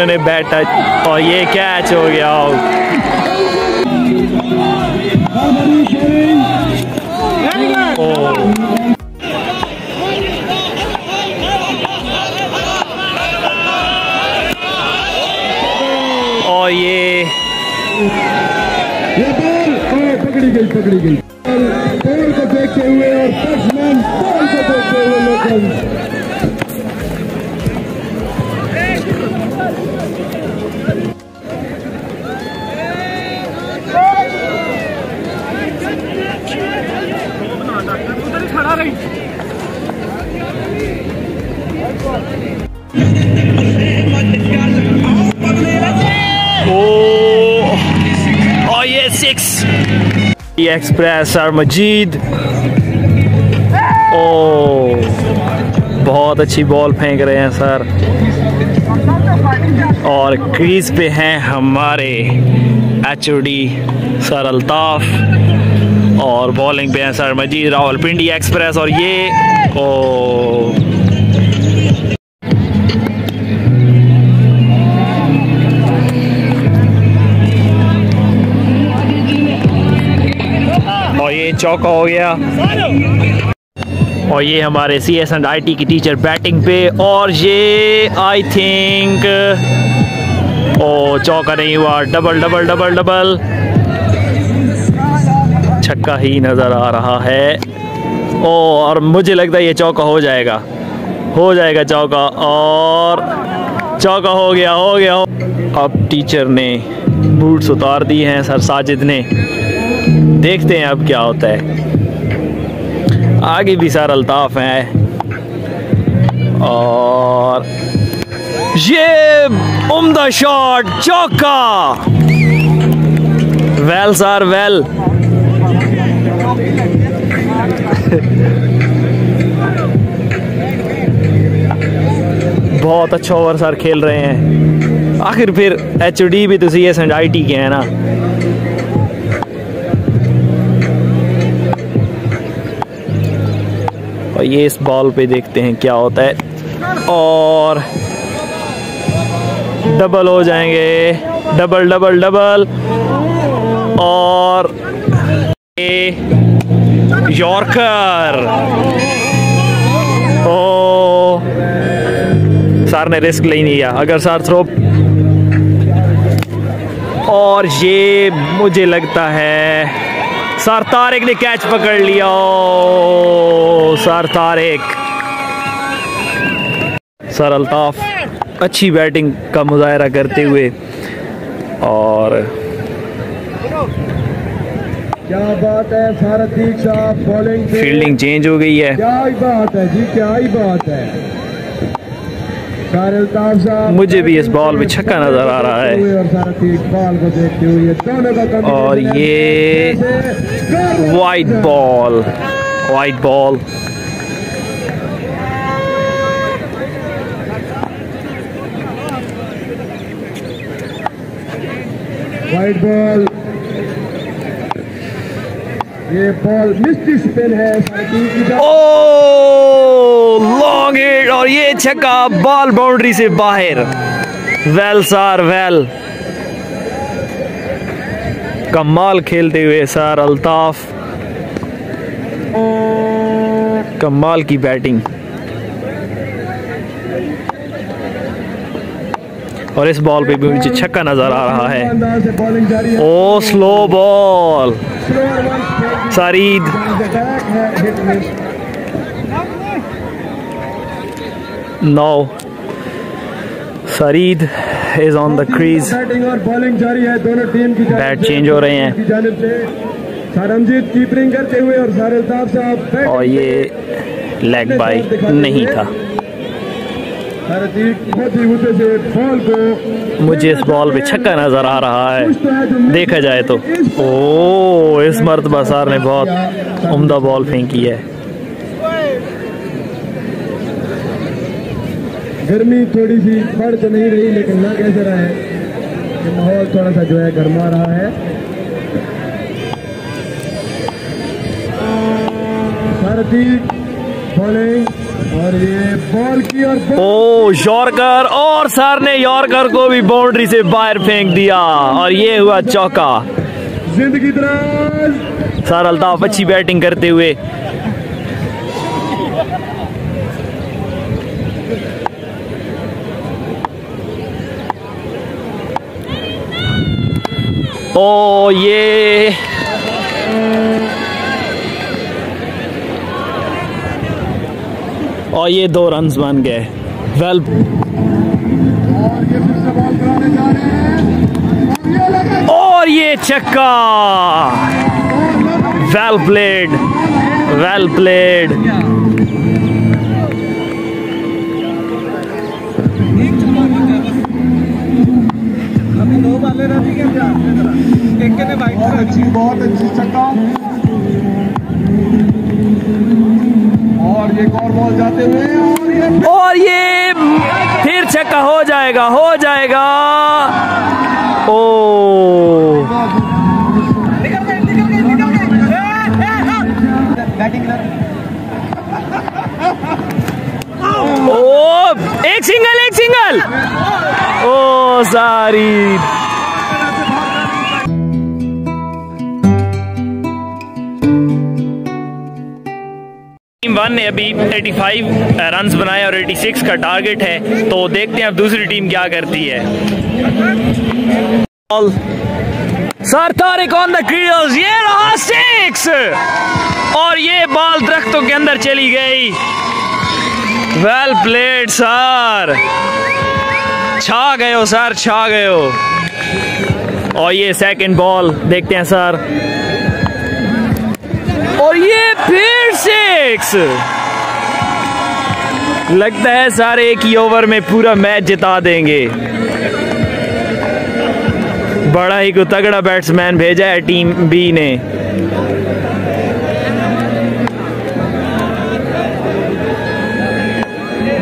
انہوں نے بیٹھا اور یہ کیچ ہو گیا six. Express Express Majeed oh oh, بہت اچھی بال پھینک رہے ہیں سر. اور کریز پہ ہیں ہمارے H O D sir Altaf. اور بالنگ پہ ہیں سر مجید راول پنڈی ایکسپریس اور یہ. او چوکا ہو گیا۔ اور یہ ہمارے C S and I T کی ٹیچر بیٹنگ پہ، اور یہ آئی تھنک۔ او، چوکا نہیں ہوا۔ Double double double double. چھکا ہی نظر آ رہا ہے۔ او، اور مجھے لگتا ہے یہ چوکا ہو جائے گا۔ ہو جائے گا چوکا، اور چوکا ہو گیا ہو گیا۔ اب ٹیچر نے بوٹس اتار دی ہیں، سر ساجد نے۔ دیکھتے ہیں اب کیا ہوتا ہے۔ آگے بھی سارا الطاف ہیں۔ اور یہ امدہ شاٹ چوکا۔ Well sir well. بہت اچھا اوور سار کھیل رہے ہیں۔ آخر پھر ایچ ڈی بھی تو C S and I T کے ہیں نا۔ اور یہ اس بال پہ دیکھتے ہیں کیا ہوتا ہے۔ اور ڈبل ہو جائیں گے۔ ڈبل ڈبل ڈبل اور یورکر۔ او۔ سار نے رسک لے نہیں لیا اگر سار تھرو۔ اور یہ مجھے لگتا ہے۔ سار تارک نے کیچ پکڑ لیا۔ سار تارک سر الطاف اچھی بیٹنگ کا مظاہرہ کرتے ہوئے۔ اور کیا بات ہے فارتیق صاحب؟ فیلڈنگ چینج ہو گئی ہے۔ کیا ہی بات ہے جی کیا ہی بات ہے۔ مجھے بھی اس بال میں چھکا نظر آ رہا ہے۔ اور یہ white ball white ball. White ball. یہ بال مسٹی سپن ہے۔ او یہ چھکا بال باؤنڈری سے باہر۔ Well sir, well. کمال کھیلتے ہوئے سار الطاف۔ کمال کی بیٹنگ۔ اور اس بال پہ بھی مجھے چھکا نظر آ رہا ہے۔ او slow ball. Sarid. No. Farid is on the crease bat change ہو رہے ہیں۔ کرتے ہوئے اور اور یہ لیگ بائی نہیں تھا۔ مجھے اس بال پہ چھکا نظر آ رہا ہے۔ دیکھا جائے تو۔ او اس مرتبہ سار نے بہت عمدہ بال پھینکی ہے۔ گرمی تھوڑی سی پڑھ تو نہیں رہی لیکن نہ کیسے رہا ہے؟ کہ محول تھوڑا سا جو ہے گرما رہا ہے۔ سردیپ بولنگ اور یہ بول کی اور او یورکر اور سر نے یورکر کو بھی باؤنڈری سے باہر پھینک دیا اور یہ ہوا چوکا۔ زندگی دراز۔ سر الطاف اچھی بیٹنگ کرتے ہوئے۔ او یہ اور یہ دو رنز بن گئے ویل اور یہ چکا ویل پلیڈ ویل پلیڈ اور اور یہ پھر چھکا ہو جائے گا ہو جائے گا او ایک سنگل ایک سنگل او ساری ٹیم ون نے ابھی 85 رنز uh, بنائے اور 86 کا ٹارگٹ ہے، تو دیکھتے ہیں اب دوسری ٹیم کیا کرتی ہے۔ سر تارک آن دا کریلز یہ رہا سکس اور یہ بال درختوں کے اندر چلی گئی۔ ویل پلیڈ سر چھا گئے ہو، سر، چھا گئے ہو۔ اور یہ سیکنڈ بال دیکھتے ہیں، سر۔ اور یہ پھر سکس لگتا ہے سارے ایک ہی اوور میں پورا میچ جتا دیں گے. بڑا ہی کو تگڑا بیٹس مین بھیجا ہے ٹیم بی نے.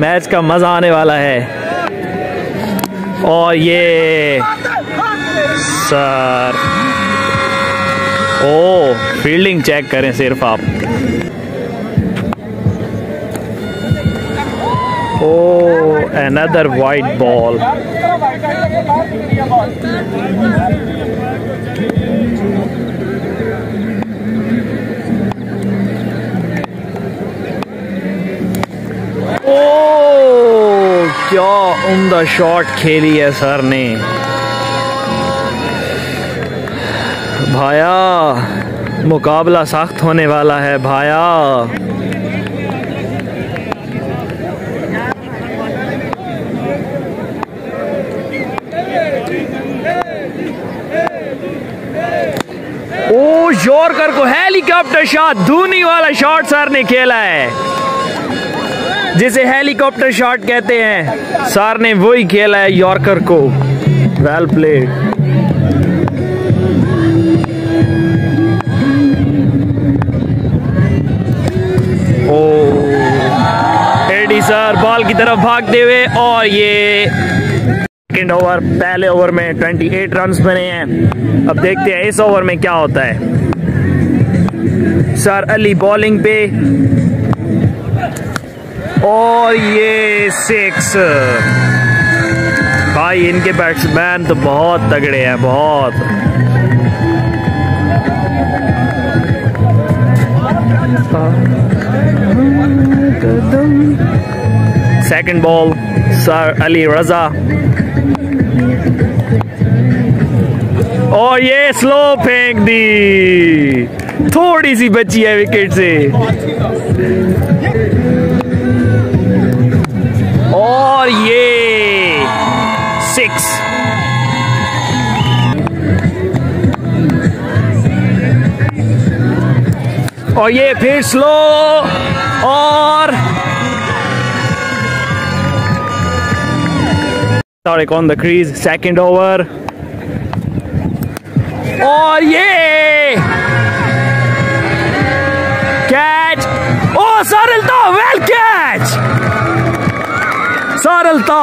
میچ کا مزہ آنے والا ہے. اور یہ سر. او فیلڈنگ چیک کریں صرف آپ۔ او اندر وائٹ بال او، کیا عمدہ شاٹ کھیلی ہے سر نے۔ بھایا مقابلہ سخت ہونے والا ہے بھایا۔ او شورکر کو ہیلی کاپٹر شاٹ دھونی والا شاٹ سر نے کھیلا ہے۔ جسے ہیلی کاپٹر شاٹ کہتے ہیں سار نے وہی کھیلا ہے یورکر کو۔ ویل پلیٹ پلیڈ طرف بھاگتے ہوئے اور یہ سیکنڈ اوور پہلے اوور میں ٹوینٹی ایٹ رنس بنے ہیں۔ اب دیکھتے ہیں اس اوور میں کیا ہوتا ہے۔ سر علی بالنگ پہ۔ اور یہ سکس بھائی ان کے بیٹس مین تو بہت تگڑے ہیں بہت۔ ہاں، قدم۔ second ball Sir Ali Raza. Oh yes yeah, slow phenk di thodi si bachi hai wicket se Aur ye yeah, 6 Aur yeah, phir slow aur Tarek on the crease, second over. Oh yeah! Catch! Oh Saralta, well catch! Saralta!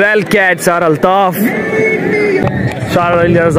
Well catch Saraltaf. Saralta's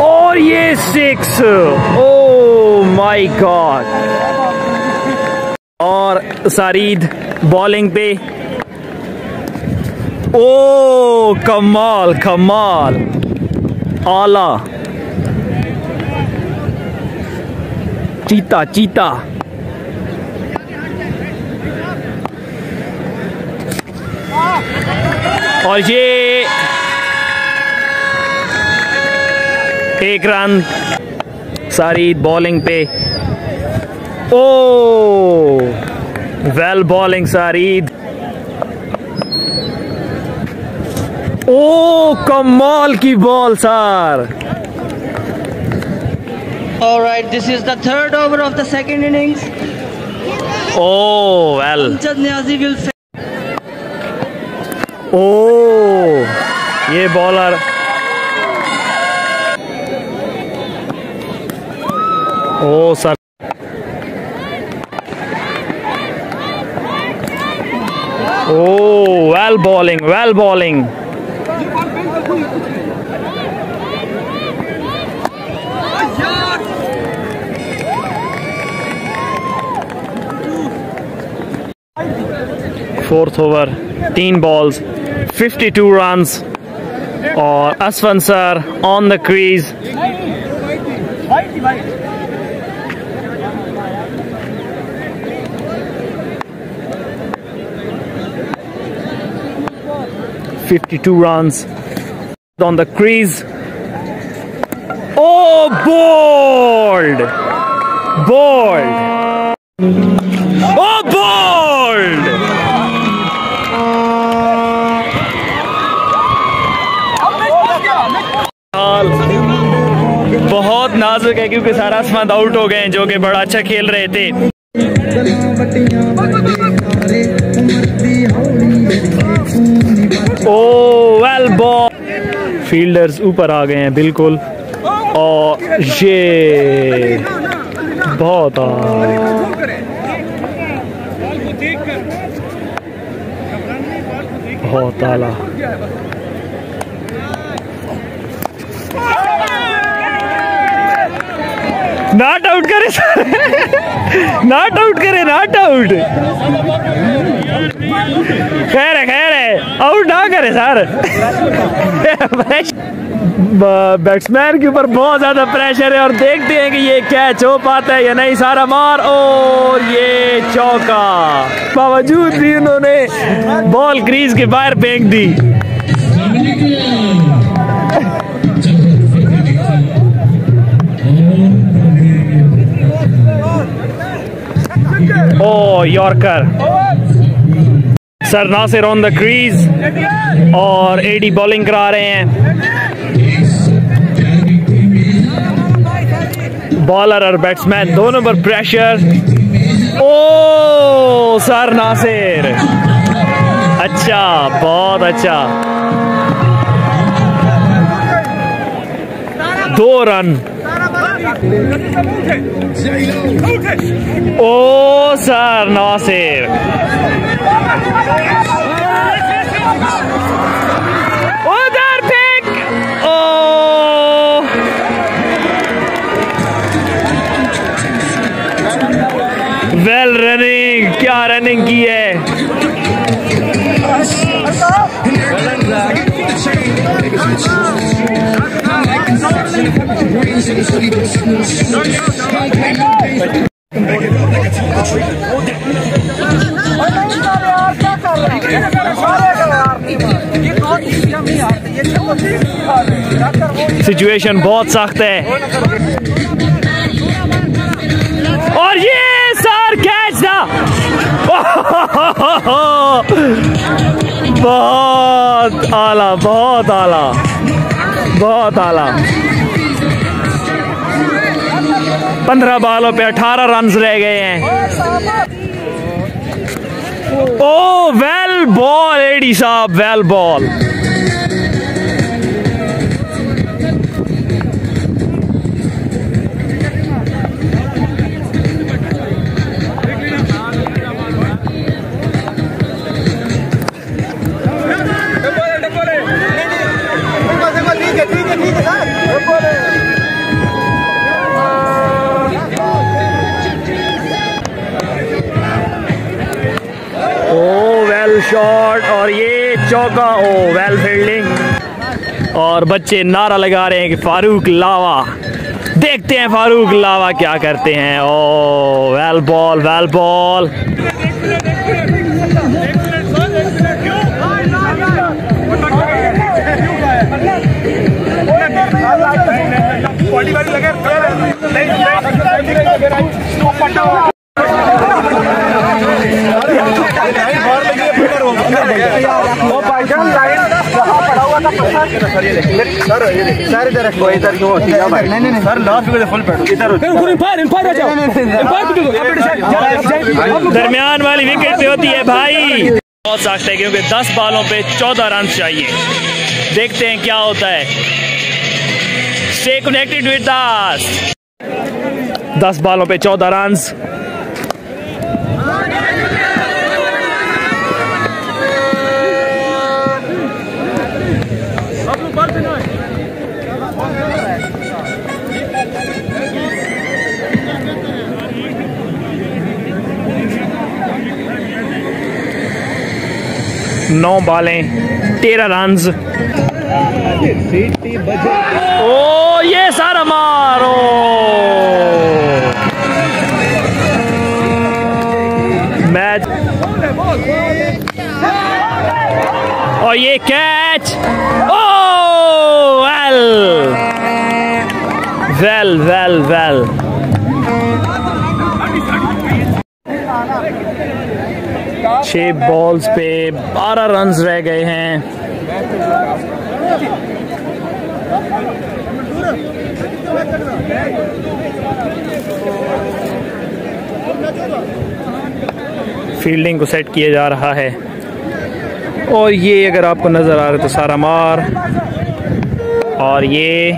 Oh yeah, six. My god. اور سارید bowling پہ۔ او، کمال کمال۔ آلہ۔ چیتا چیتا۔ اور یہ ایک رن۔ ساری bowling پہ۔ او ویل بالنگ سارید او کمال کی ball sir. Alright this is the third over of the second innings oh well Amjad Niazi well fell oh یہ bowler Oh, sir. Oh, well bowling, well bowling. Fourth over, 10 balls, 52 runs. Or Aswan sir on the crease. 52 runs on the crease. Oh, bold! Bold! Oh, bold! بہت نازک ہے کیونکہ سارا اسمد out ہو گئے ہیں جو کہ بڑا اچھا کھیل رہے تھے او ویل بال فیلڈرز اوپر آ گئے ہیں، بالکل۔ اور یہ بہت بہت اعلیٰ ناٹ آؤٹ کرے سر ناٹ آؤٹ کرے ناٹ آؤٹ خیر ہے خیر ہے۔ آؤٹ نہ کرے سر۔ بیٹسمین کے اوپر بہت زیادہ پریشر ہے اور دیکھتے ہیں کہ یہ کیچ ہو پاتا ہے یا نہیں۔ سارا مار اور یہ چوکا۔ باوجود بھی انہوں نے بال کریز کے باہر پھینک دی۔ oh, O yorker sir Nasir on the crease اور اے ڈی بالنگ کرا رہے ہیں۔ بالر اور بیٹسمین دونوں پر پریشر او سر ناصر۔ اچھا بہت اچھا۔ دو رن۔ او سر ناصر۔ سچویشن بہت سخت ہے اور یہ سر کیچ تھا بہت اعلی بہت اعلی بہت اعلی پندرہ بالوں پہ اٹھارہ رنز رہ گئے ہیں. او ویل بال ایڈی صاحب ویل بال شاٹ اور یہ چوکا او ویل فیلڈنگ اور بچے نعرہ لگا رہے ہیں کہ فاروق لاوا۔ دیکھتے ہیں فاروق لاوا کیا کرتے ہیں۔ او ویل بال ویل بال درمیان والی وکٹ پہ ہوتی ہے بھائی۔ بہت سخت ہے کیونکہ دس بالوں پہ چودہ رن چاہیے۔ دیکھتے ہیں کیا ہوتا ہے۔ اسٹے کنیکٹڈ وتھ دس دس بالوں پہ چودہ رنز۔ نو بالیں، تیرہ رنز۔ او یہ سارا مارو میچ۔ اور یہ catch. Oh well. Well well well. چھ بالز پہ بارہ رنز رہ گئے ہیں۔ فیلڈنگ کو سیٹ کیا جا رہا ہے۔ اور یہ اگر آپ کو نظر آ رہا ہے تو سارا مار۔ اور یہ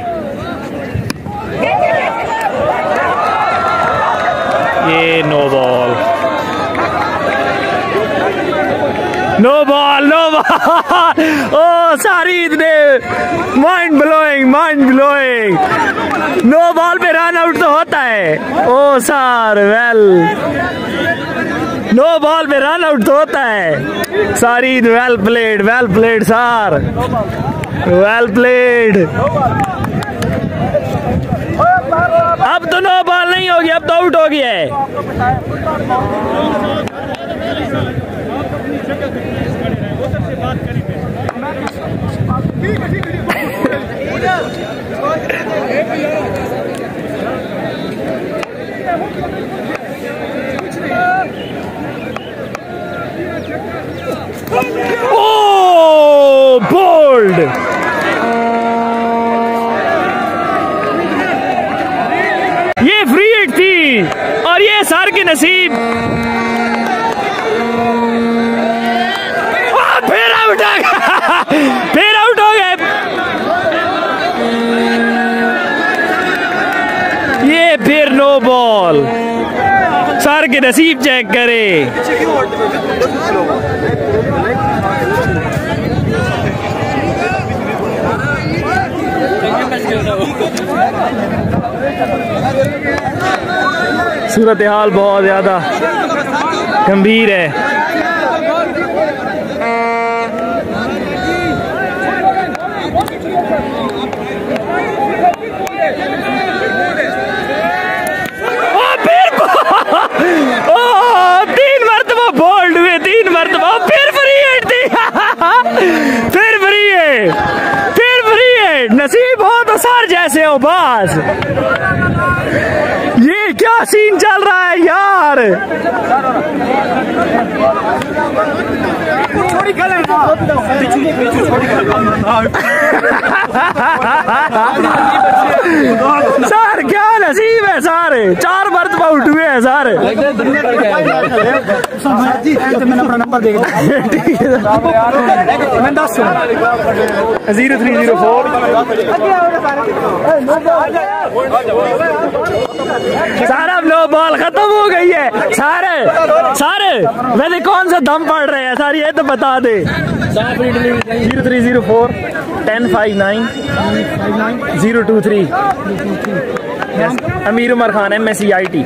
یہ نو بال نو بال نو بال او ساری اتنے mind blowing mind blowing no ball پہ رن آؤٹ تو ہوتا ہے او سار ویل نو بال پہ رن آؤٹ تو ہوتا ہے sorry well played well played sir well played اب تو نو بال نہیں ہوگی اب تو آؤٹ ہو گیا ہے او بولڈ یہ فری ہٹ تھی اور یہ سار کے نصیب آہ، پھر آؤٹ آ گیا پھر آؤٹ ہو گئے یہ پھر نو بال سار کے نصیب چیک کرے۔ صورتحال بہت زیادہ گمبھیر ہے او، پھر او، تین مرتبہ بولڈ ہوئے تین مرتبہ پھر فری ہٹ دی پھر فری ہے پھر فری ہے نصیب ہو تو سر جیسے ہو بس یہ کیا سین چل رہا ہے یار؟ سر، کیا نصیب ہے سارے؟ چار مرتبہ اٹھ ہوئے ہیں سارے۔ زیرو تھری زیرو فور سارا نو بال ختم ہو گئی ہے۔ سارے سارے ویسے کون سا دم پڑ رہے ہیں؟ ساری یہ تو بتا دے۔ Zero three zero four ten five nine zero two three. Amir Umar Khan M S C I T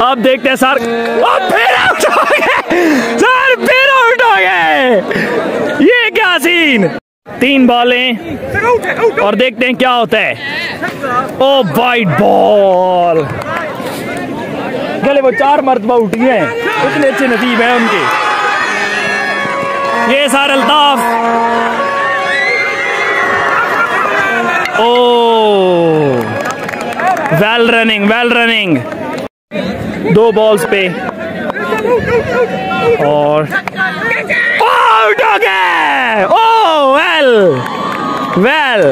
اب دیکھتے ہیں، سر۔ پھر out ہو گئے۔ سر، پھر آؤٹ ہو گئے۔ یہ کیا سین؟ تین بالیں۔ اور دیکھتے ہیں کیا ہوتا ہے۔ Oh white ball. گلے، وہ چار مرتبہ اٹھی ہیں۔ اتنے اچھے نصیب ہیں ان کے۔ یہ sir Altaf. Oh. Well running well running دو بالز پہ۔ اور۔ آؤٹ ہو گئے او ویل ویل